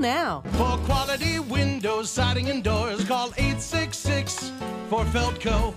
now. For quality windows, siding, and doors, call 866 for Feltco.